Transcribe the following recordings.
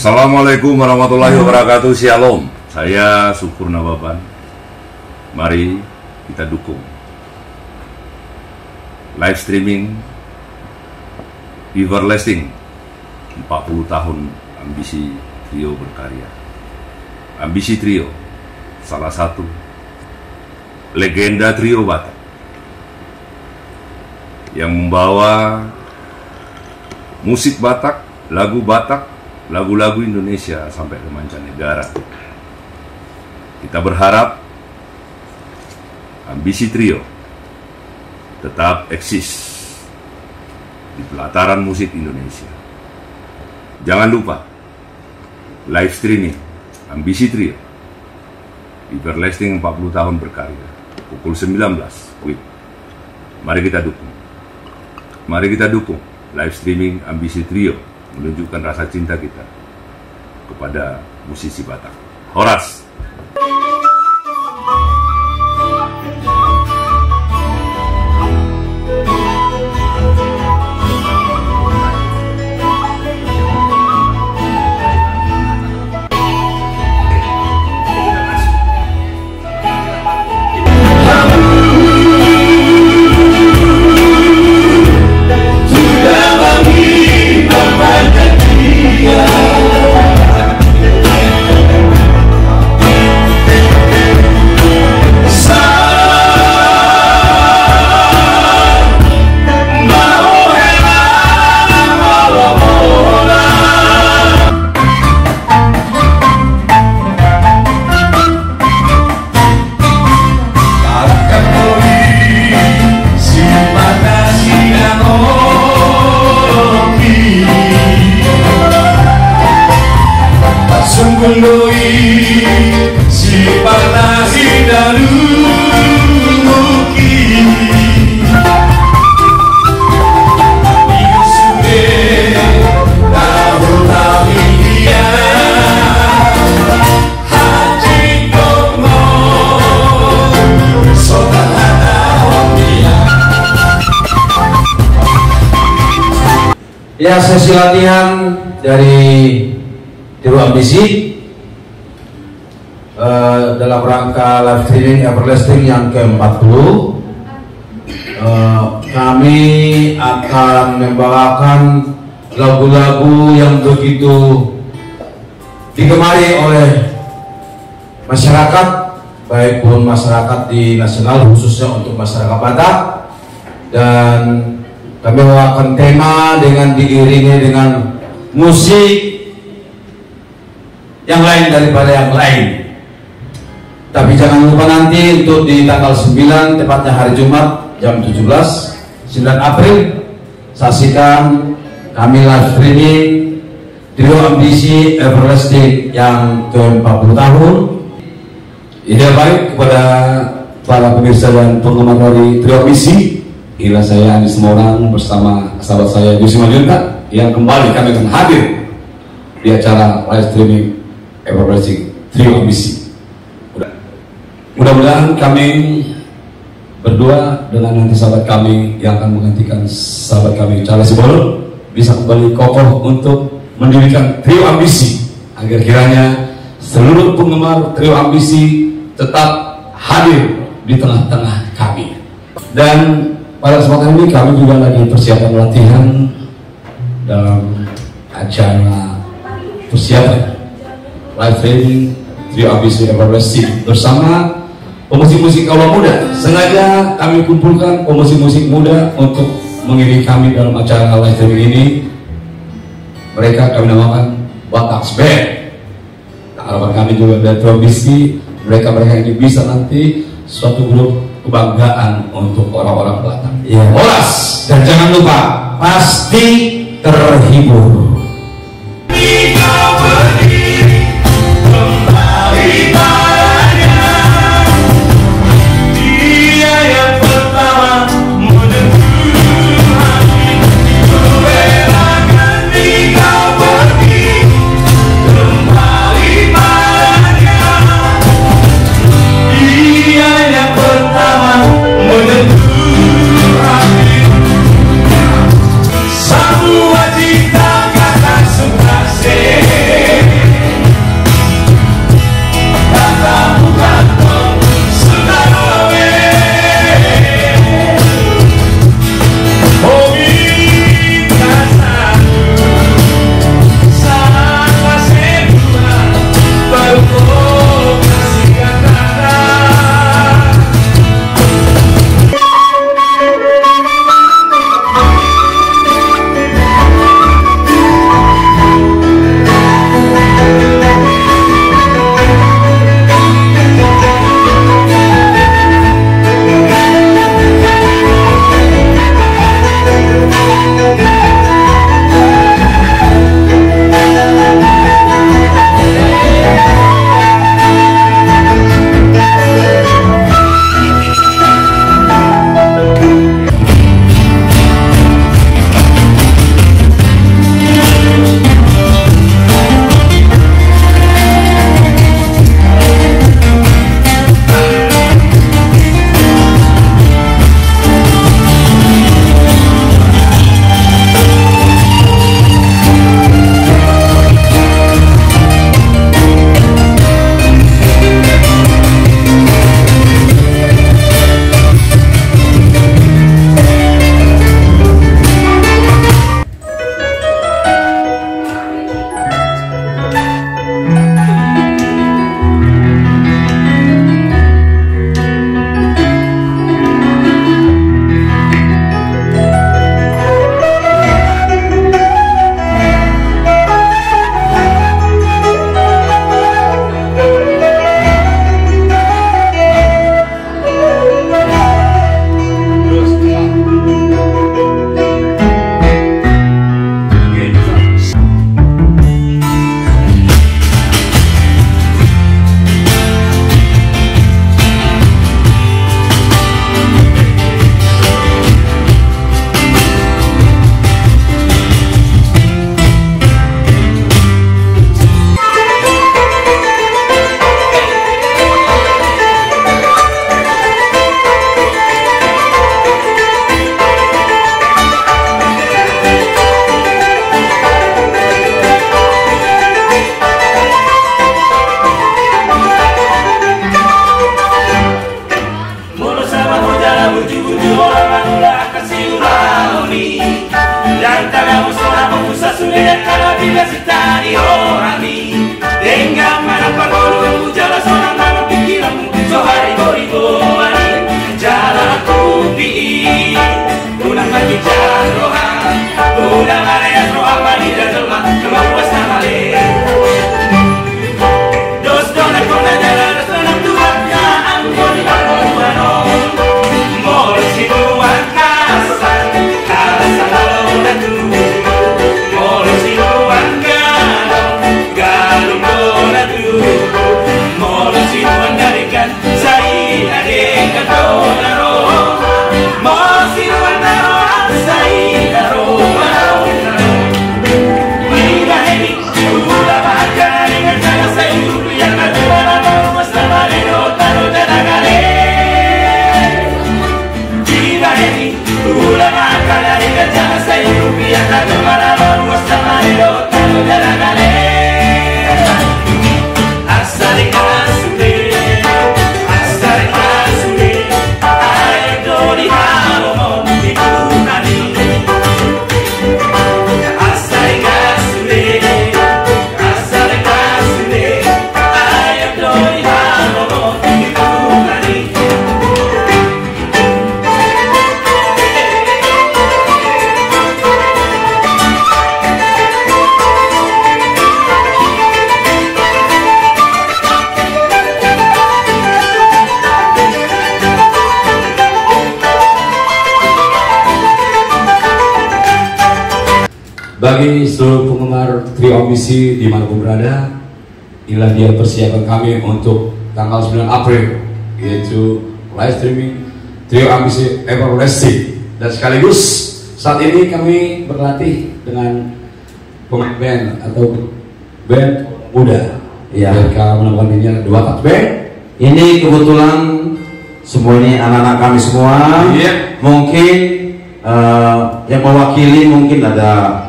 Assalamualaikum warahmatullahi wabarakatuh. Shalom. Saya Syukur Nababan. Mari kita dukung Live streaming Everlasting 40 tahun ambisi trio berkarya. Ambisi trio Salah satu Legenda trio Batak Yang membawa Musik Batak Lagu Batak lagu-lagu Indonesia sampai ke mancanegara. Kita berharap ambisi trio tetap eksis di pelataran musik Indonesia. Jangan lupa live streaming ambisi trio Everlasting 40 tahun berkarya pukul 19 WIB. Mari kita dukung. Mari kita dukung live streaming ambisi trio menunjukkan rasa cinta kita kepada musisi Batak. Horas. Ya sesi latihan dari Dewa Ambisi uh, dalam rangka live streaming Everlasting yang ke-40 uh, kami akan membawakan lagu-lagu yang begitu digemari oleh masyarakat baik pun masyarakat di nasional khususnya untuk masyarakat Batak. Dan kami membawakan tema dengan diiringi dengan musik yang lain daripada yang lain. Tapi jangan lupa nanti untuk di tanggal 9 tepatnya hari Jumat jam 17 9 April saksikan kami live streaming Trio Ambisi Everlasting yang ke-40 tahun. Ini baik kepada para pemirsa dan penggemar dari Trio Ambisi Inilah saya Anies Morang bersama sahabat saya Yusi Majunta yang kembali kami akan hadir di acara live streaming Everlasting Trio Ambisi. Mudah-mudahan kami berdua dengan nanti sahabat kami yang akan menggantikan sahabat kami Charles Sibolon bisa kembali kokoh untuk mendirikan Trio Ambisi agar kiranya seluruh penggemar Trio Ambisi tetap hadir di tengah-tengah kami dan pada kesempatan ini kami juga lagi persiapan latihan dalam acara persiapan live training Trio Abis Everlasting bersama pemusik-musik kaula muda. Sengaja kami kumpulkan pemusik-musik muda untuk mengiringi kami dalam acara live training ini. Mereka kami namakan Batak Band. Harapan kami juga dari Trio mereka-mereka ini bisa nanti suatu grup kebanggaan untuk orang-orang Batak. Ya. Olas dan jangan lupa pasti terhibur. Lagi seluruh penggemar Trio Ambisi di mana pun berada Inilah dia persiapan kami untuk tanggal 9 April Yaitu live streaming Trio Ambisi Everlasting Dan sekaligus saat ini kami berlatih dengan pemain band atau band muda Iya. Mereka menemukan ini dua tak band Ini kebetulan semua ini anak-anak kami semua. Iya. Mungkin eh, yang mewakili mungkin ada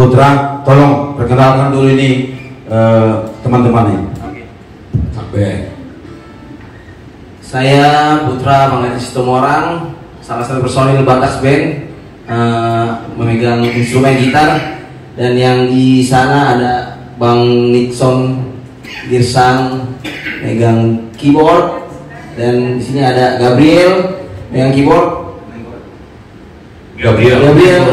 Putra. Tolong perkenalkan dulu ini eh, teman-teman band Saya Putra Manggati Sitomorang, salah satu personil Batas Band, eh, memegang instrumen gitar. Dan yang di sana ada Bang Nixon Girsang megang keyboard. Dan di sini ada Gabriel megang keyboard. Gabriel. Gabriel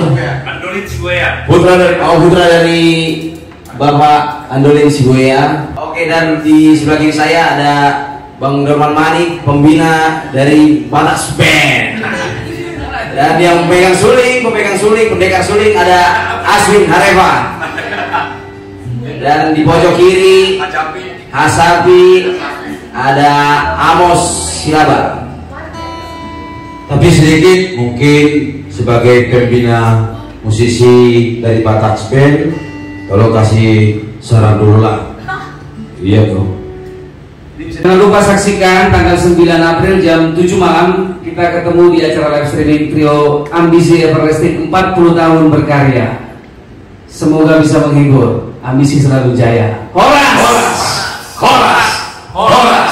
Andolin. Putra dari oh putra dari Bapak Andolin Sibuya. Oke dan di sebelah kiri saya ada Bang Dorman Manik, pembina dari Batas Band. Dan yang pegang suling, pemegang suling, pendekar suling ada Aswin Hareva. Dan di pojok kiri Hasabi ada Amos Silaba. Tapi sedikit mungkin sebagai pembina musisi dari Batak Band, tolong kasih saran dulu lah. Iya dong Jangan lupa saksikan tanggal 9 April jam 7 malam kita ketemu di acara live streaming trio Ambisi Everlasting 40 tahun berkarya. Semoga bisa menghibur. Ambisi selalu jaya. Horas! Horas! Horas!